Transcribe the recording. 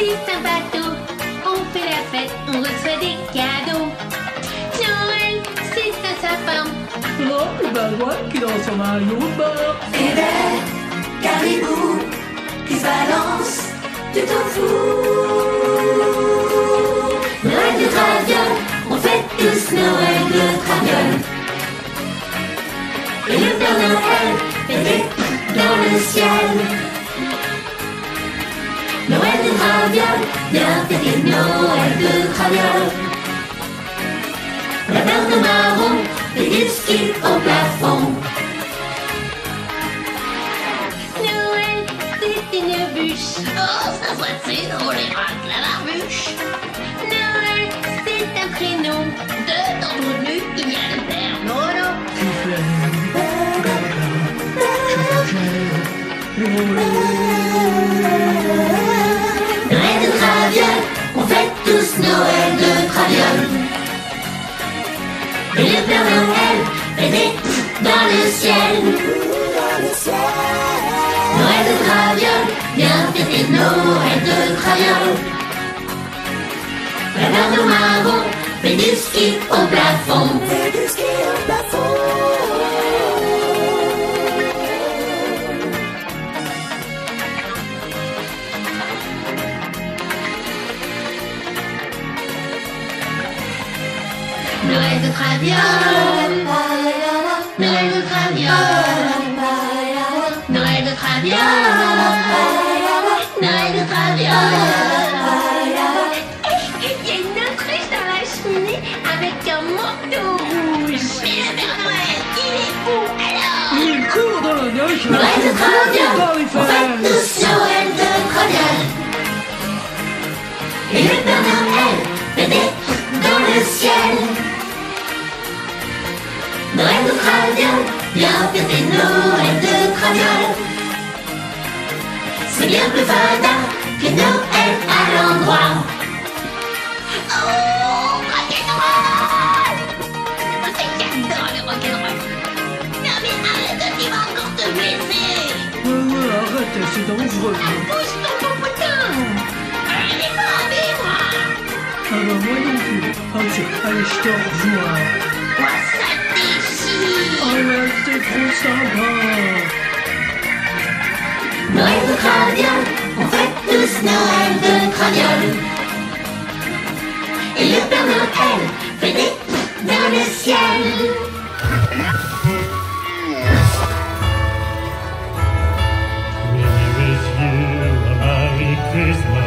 c'est un bateau. On fait la fête, on reçoit des cadeaux. Noël, c'est un sapin. Oh, le barouin qui dans son maillot de bain. Et des caribous qui se balancent du tofu. Noël de traviole, on fait tous Noël de traviole. Et le Père Noël fait des dans le ciel. Noël de traviole, bien fêter Noël de traviole. La de marron du ski au plafond. Noël, c'est une bûche. Oh, ça soit c'est drôle les rats de la barbuche. Noël, c'est un prénom. Dedans tout nu, il y a le Père Noël. Qui Et le Père Noël des dans le ciel. Noël de traviole, viens fêter Noël de traviole. La de marron fait du ski au plafond. Noël de traviole. Noël de traviole. Noël de traviole. Noël de traviole. Il y a une autruche dans la cheminée avec un manteau rouge. Mais le Père Noël, il est où alors? Il court dans la neige. Noël de traviole, Noël de traviole, viens fêter Noël de traviole. C'est bien plus fada que Noël à l'endroit. Oh, rock'n'roll C'est j'adore le rock'n'roll. Non mais arrête, tu vas encore te blesser. Ouais, ouais, arrête, c'est dangereux. Pousse ton popotin. Euh, J'ai pas envie, moi. Ah bah moi non plus. Allez, allez, je te rejoins. Arrête trop ça va. Noël de on fête tous Noël de Cradiol. Et le Père Noël fait des dans le ciel. Christmas.